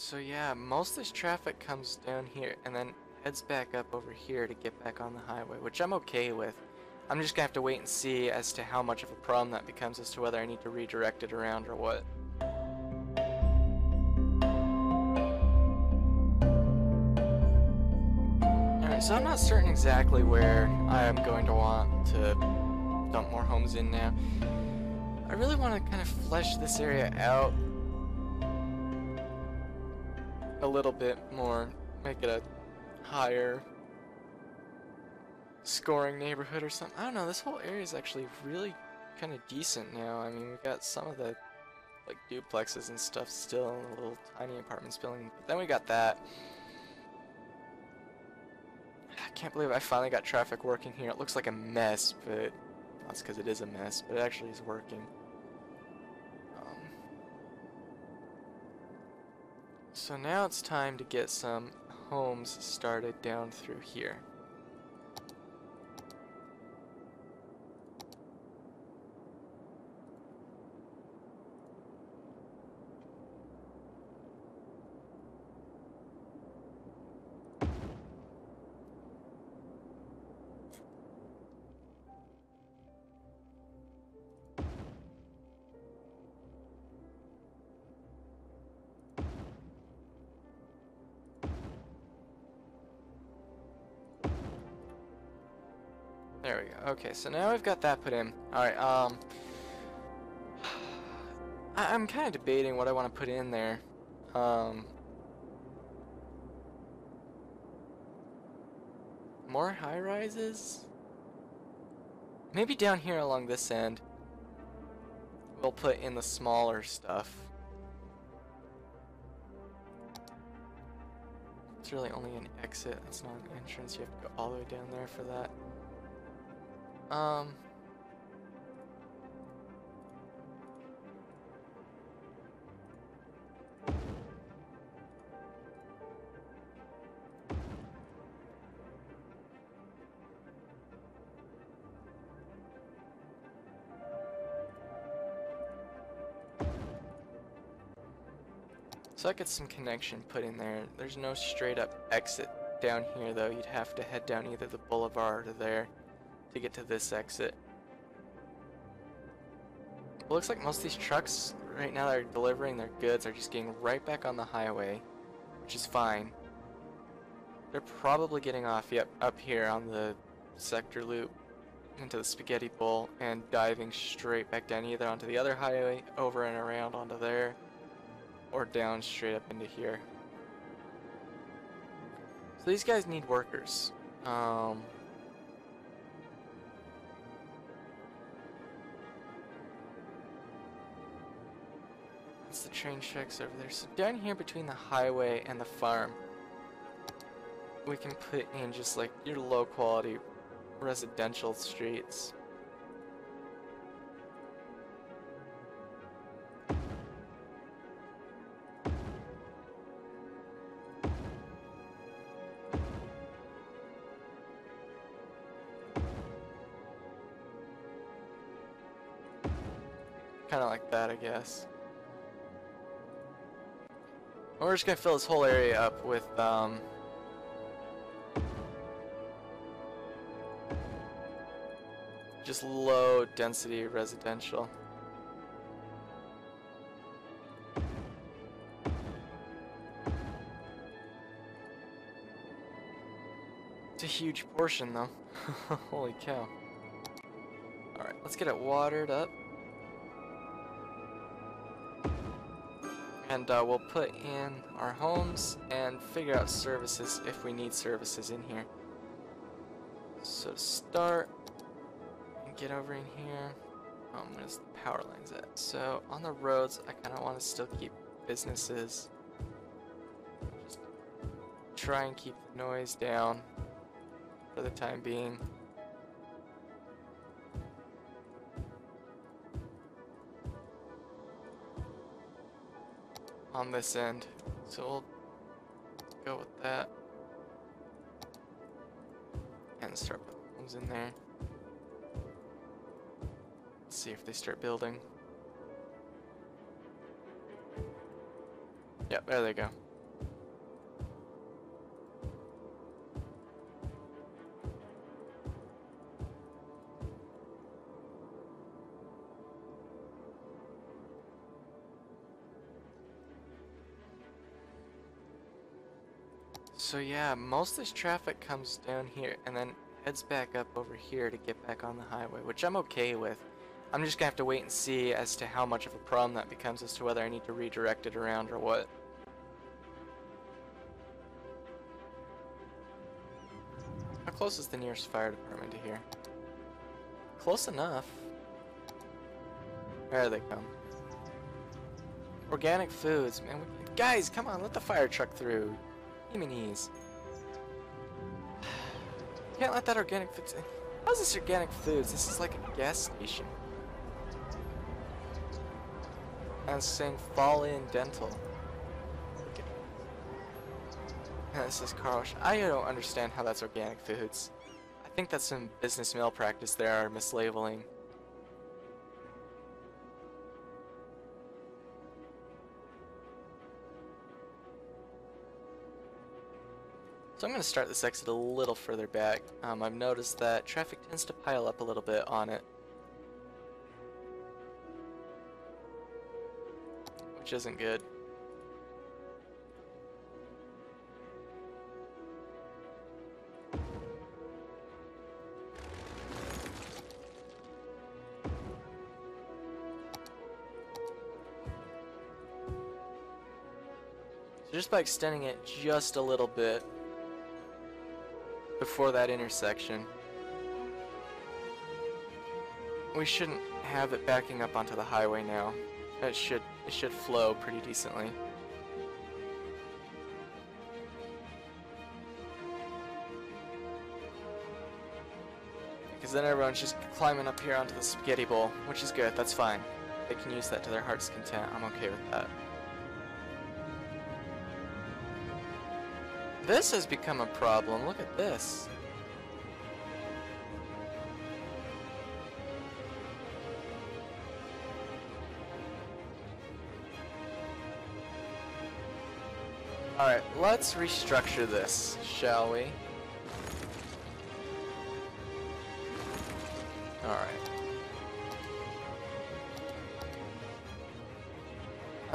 So yeah, most of this traffic comes down here and then heads back up over here to get back on the highway, which I'm okay with. I'm just gonna have to wait and see as to how much of a problem that becomes as to whether I need to redirect it around or what. Alright, so I'm not certain exactly where I am going to want to dump more homes in now. I really want to kind of flesh this area out a little bit more, make it a higher scoring neighborhood or something. I don't know, this whole area is actually really kind of decent now. I mean, we've got some of the like duplexes and stuff still in little tiny apartments building, but then we got that. I can't believe I finally got traffic working here. It looks like a mess, but that's because it is a mess, but it actually is working. So now it's time to get some homes started down through here. We go. Okay, so now we've got that put in. Alright, um... I I'm kind of debating what I want to put in there. Um... More high-rises? Maybe down here along this end. We'll put in the smaller stuff. It's really only an exit, it's not an entrance. You have to go all the way down there for that. Um. So I get some connection put in there. There's no straight up exit down here though. You'd have to head down either the boulevard or there to get to this exit. It looks like most of these trucks right now that are delivering their goods are just getting right back on the highway, which is fine. They're probably getting off, yep, up here on the sector loop into the spaghetti bowl and diving straight back down either onto the other highway, over and around onto there, or down straight up into here. So these guys need workers. Um, That's the train tracks over there. So down here between the highway and the farm, we can put in just like your low quality residential streets. Kind of like that, I guess. We're just gonna fill this whole area up with, um... Just low density residential. It's a huge portion though. Holy cow. Alright, let's get it watered up. And uh, we'll put in our homes and figure out services if we need services in here. So start, and get over in here. Um, where's the power lines at? So on the roads, I kind of want to still keep businesses. Just try and keep the noise down for the time being. On this end. So we'll go with that. And start putting ones in there. Let's see if they start building. Yep, there they go. So yeah, most of this traffic comes down here and then heads back up over here to get back on the highway, which I'm okay with. I'm just gonna have to wait and see as to how much of a problem that becomes as to whether I need to redirect it around or what. How close is the nearest fire department to here? Close enough. There they come. Organic foods, man. Guys, come on, let the fire truck through. Yemenis. Can't let that organic foods. How's this organic foods? This is like a gas station. And saying fall in dental. And this is Carl. I don't understand how that's organic foods. I think that's some business malpractice there, are mislabeling. So I'm going to start this exit a little further back. Um, I've noticed that traffic tends to pile up a little bit on it. Which isn't good. So just by extending it just a little bit, before that intersection. We shouldn't have it backing up onto the highway now. It should it should flow pretty decently. Because then everyone's just climbing up here onto the spaghetti bowl, which is good, that's fine. They can use that to their heart's content, I'm okay with that. This has become a problem. Look at this. Alright, let's restructure this, shall we? Alright.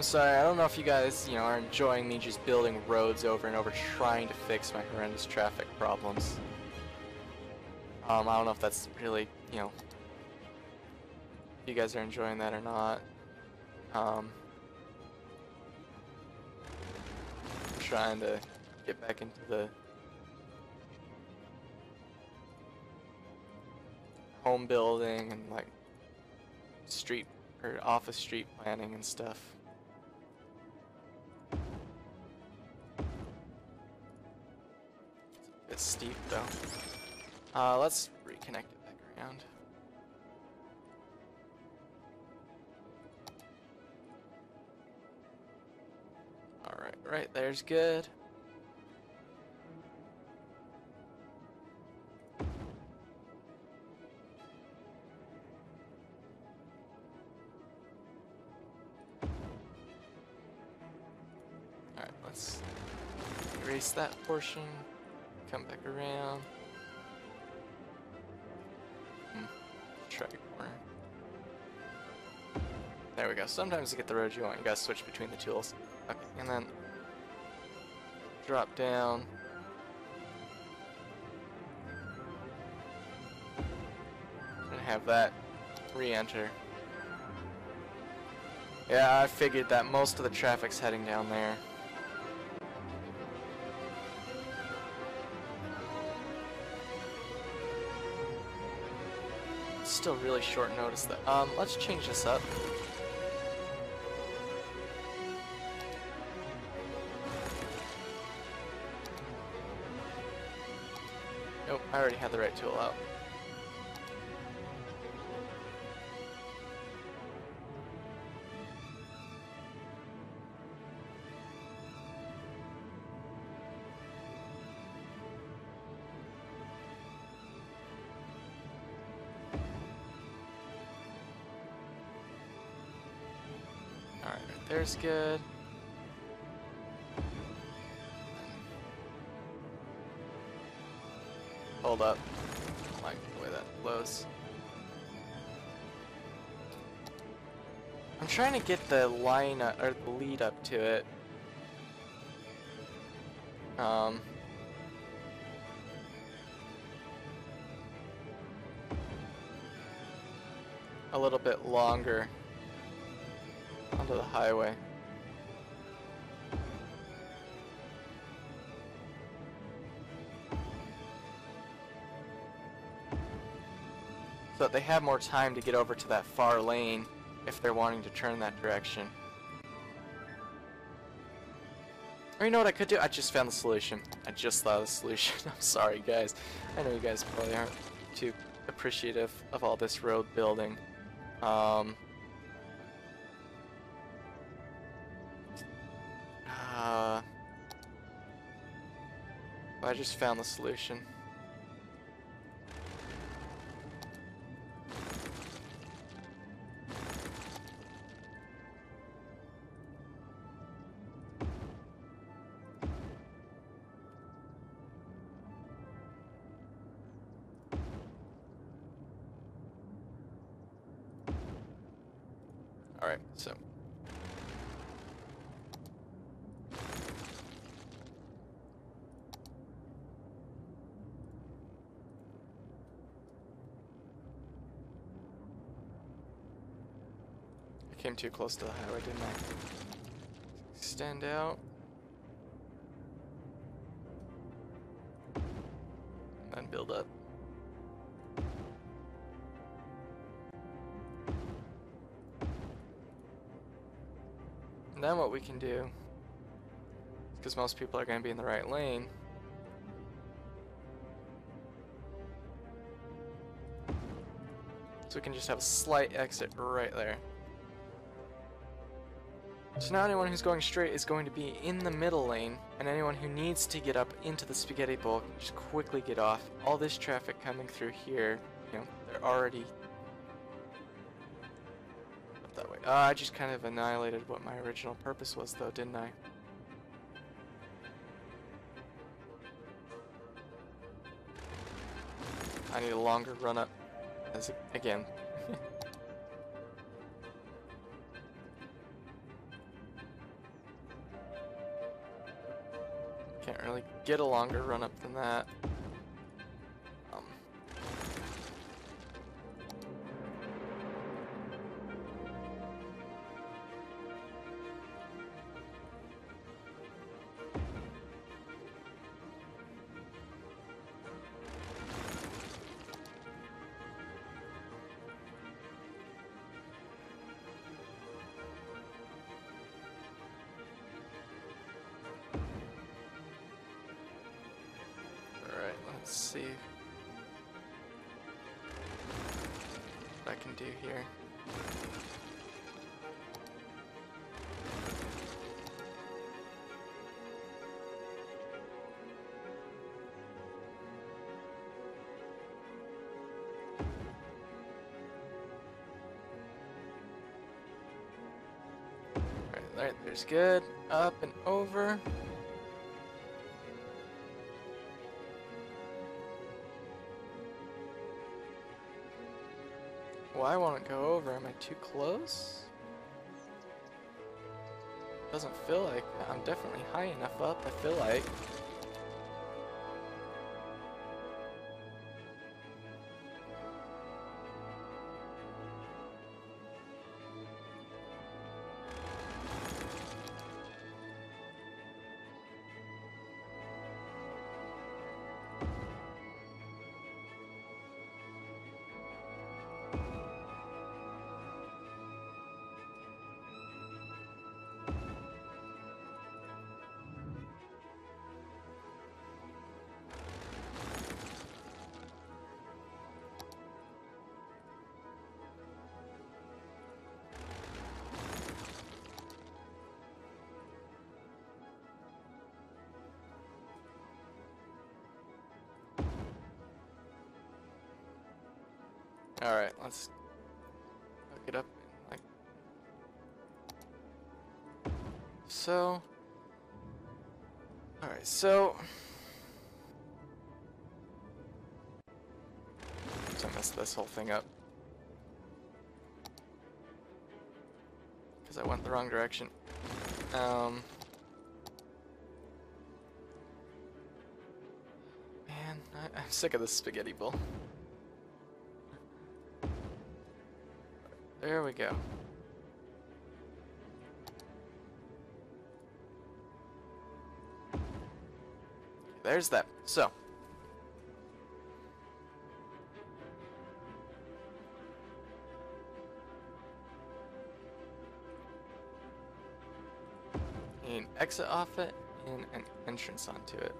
I'm sorry, I don't know if you guys, you know, are enjoying me just building roads over and over trying to fix my horrendous traffic problems. Um, I don't know if that's really, you know, you guys are enjoying that or not. Um, I'm trying to get back into the home building and like street or office street planning and stuff. Uh, let's reconnect it back around. Alright, right there's good. Alright, let's erase that portion come back around. There we go. Sometimes to get the road you want, you gotta switch between the tools. Okay, and then drop down. And have that re-enter. Yeah, I figured that most of the traffic's heading down there. still really short notice though. Um, let's change this up. I already had the right tool out. Alright, There's good. Hold up. I like the way that blows. I'm trying to get the line up, or the lead up to it. Um. A little bit longer onto the highway. That they have more time to get over to that far lane if they're wanting to turn that direction. Or you know what I could do? I just found the solution. I just thought of the solution. I'm sorry guys. I know you guys probably aren't too appreciative of all this road building. Um, uh, I just found the solution. Alright, so. I came too close to the highway, didn't I? Extend out. What we can do, because most people are going to be in the right lane, so we can just have a slight exit right there. So now anyone who's going straight is going to be in the middle lane, and anyone who needs to get up into the spaghetti bowl can just quickly get off. All this traffic coming through here, you know, they're already up that way. Uh, I just kind of annihilated what my original purpose was though, didn't I? I need a longer run up, as again, Can't really get a longer run up than that. See what I can do here. Alright, alright, there's good. Up and over. Too close? Doesn't feel like I'm definitely high enough up. I feel like. Alright, let's hook it up like so. Alright, so so I messed this whole thing up. Because I went the wrong direction. Um Man, I, I'm sick of this spaghetti bowl. There we go. There's that. So. An exit off it and an entrance onto it.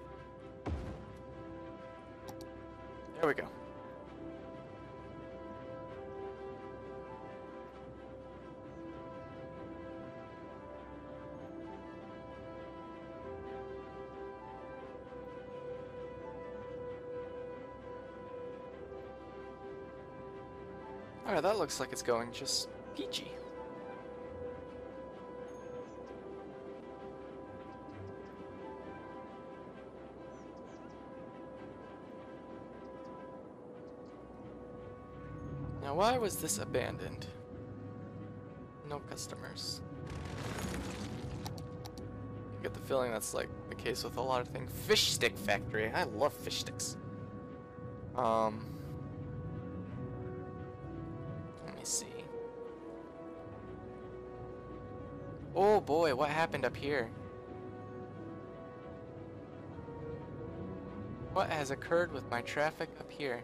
There we go. Alright, that looks like it's going just peachy. Now why was this abandoned? No customers. I get the feeling that's like the case with a lot of things. Fish stick factory. I love fish sticks. Um, me see. Oh boy, what happened up here? What has occurred with my traffic up here?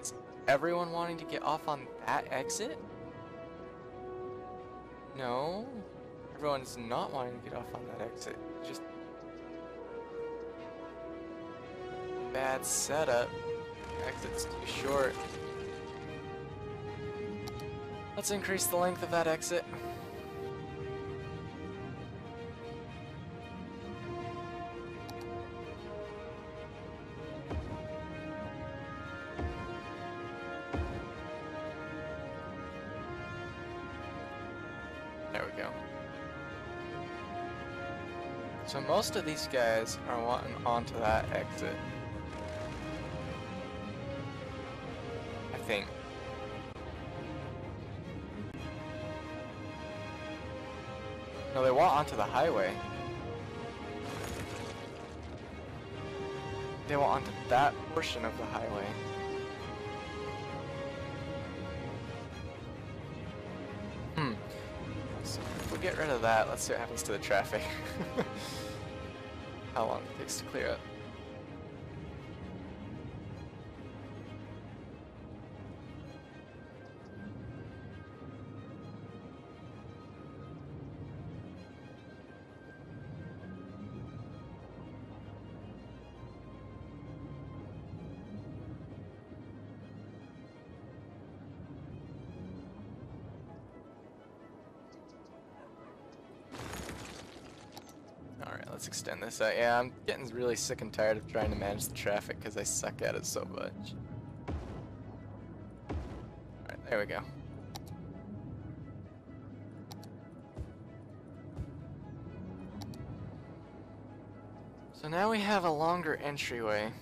Is everyone wanting to get off on that exit? No. Everyone's not wanting to get off on that exit. Just bad setup. Exit's too short. Let's increase the length of that exit. There we go. So most of these guys are wanting onto that exit. I think. No, they want onto the highway. They want onto that portion of the highway. Hmm. So if we get rid of that, let's see what happens to the traffic. How long it takes to clear up. Let's extend this out. Yeah, I'm getting really sick and tired of trying to manage the traffic because I suck at it so much. Alright, there we go. So now we have a longer entryway.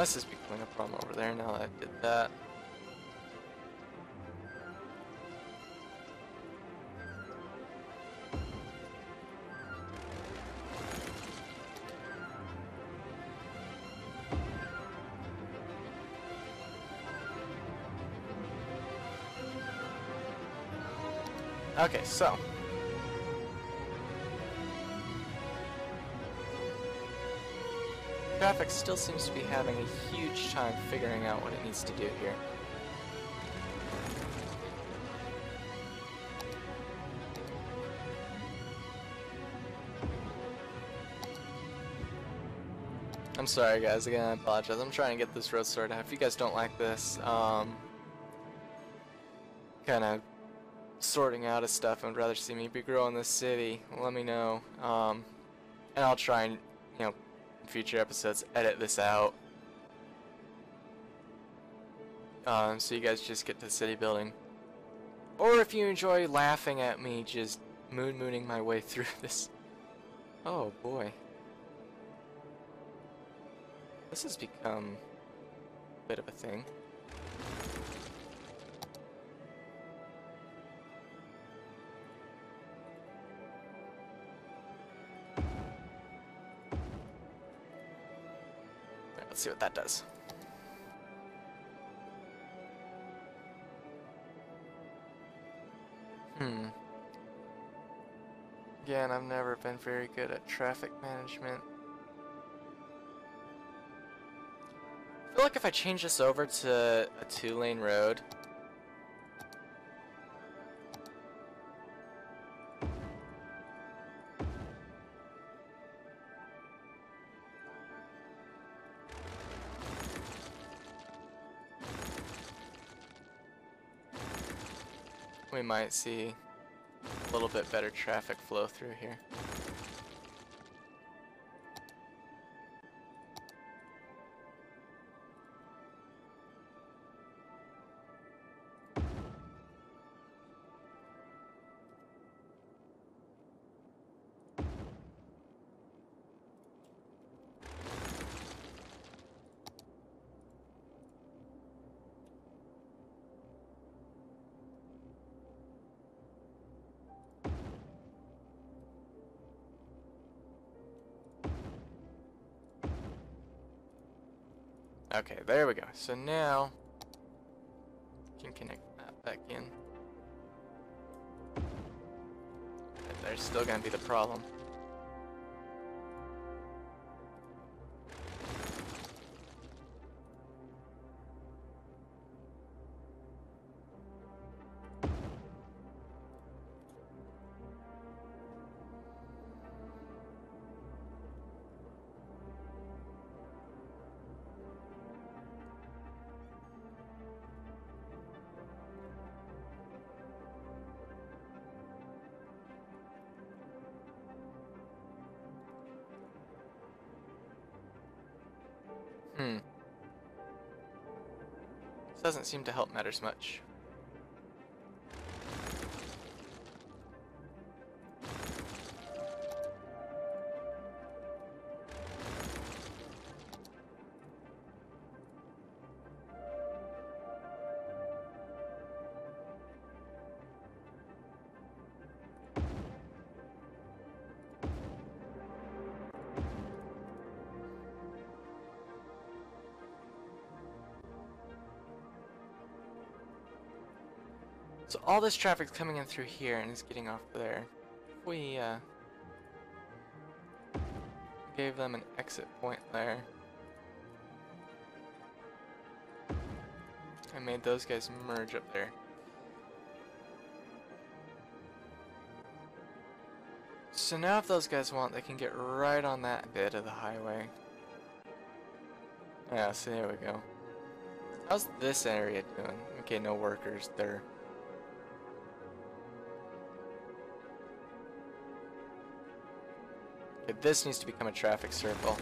This is becoming a problem over there now that I did that. Okay, so. Traffic still seems to be having a huge time figuring out what it needs to do here. I'm sorry guys, again I apologize. I'm trying to get this road sorted out. If you guys don't like this, um, kind of sorting out of stuff and would rather see me be growing this city, let me know. Um, and I'll try and, you know, future episodes edit this out. Um, so you guys just get to the city building. Or if you enjoy laughing at me just moon mooning my way through this. Oh boy. This has become a bit of a thing. Let's see what that does. Hmm. Again, I've never been very good at traffic management. I feel like if I change this over to a two-lane road, we might see a little bit better traffic flow through here. Okay, there we go. So now, can connect that back in. There's still gonna be the problem. Doesn't seem to help matters much. So all this traffic's coming in through here and it's getting off there. We uh, gave them an exit point there. I made those guys merge up there. So now if those guys want, they can get right on that bit of the highway. Yeah, so there we go. How's this area doing? Okay, no workers there. Okay, this needs to become a traffic circle.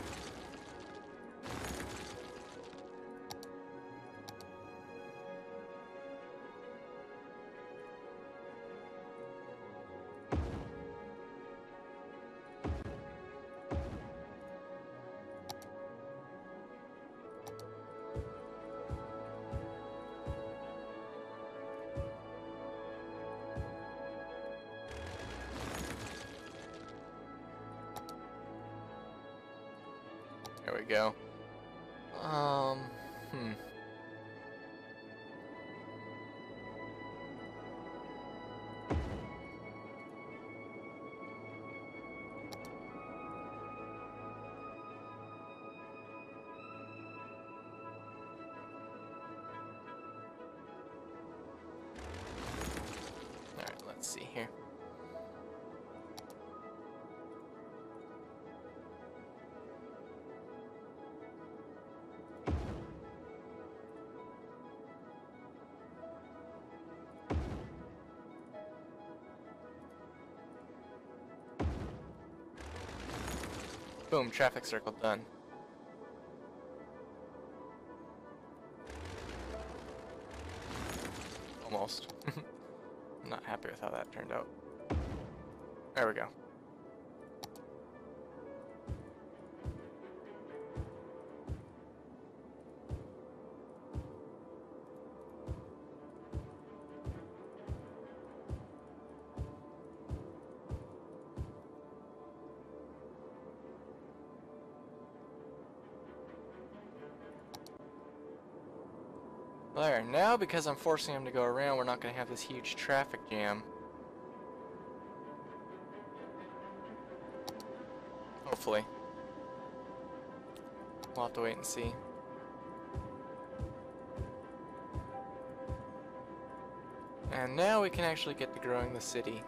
Boom, traffic circle done. Almost. I'm not happy with how that turned out. There we go. There, now because I'm forcing them to go around, we're not going to have this huge traffic jam. Hopefully. We'll have to wait and see. And now we can actually get to growing the city.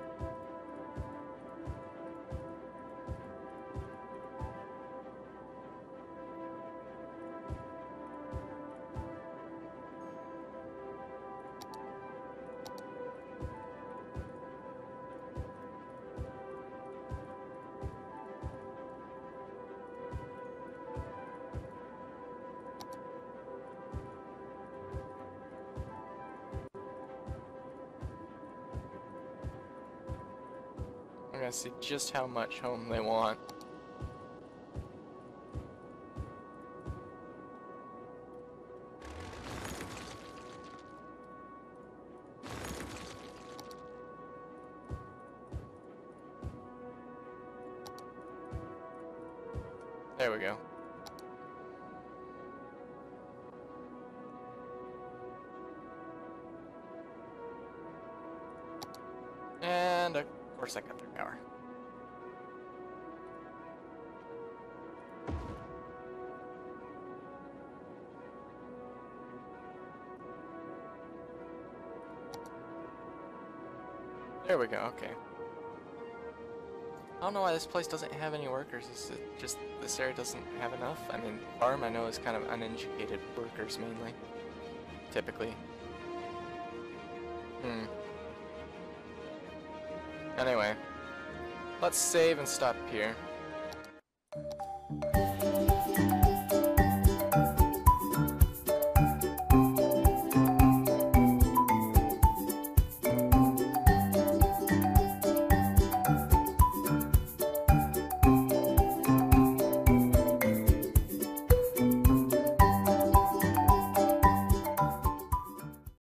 We're gonna see just how much home they want. There we go, okay. I don't know why this place doesn't have any workers. Is it just this area doesn't have enough? I mean, farm I know is kind of uneducated workers mainly, typically. Hmm. Anyway, let's save and stop here.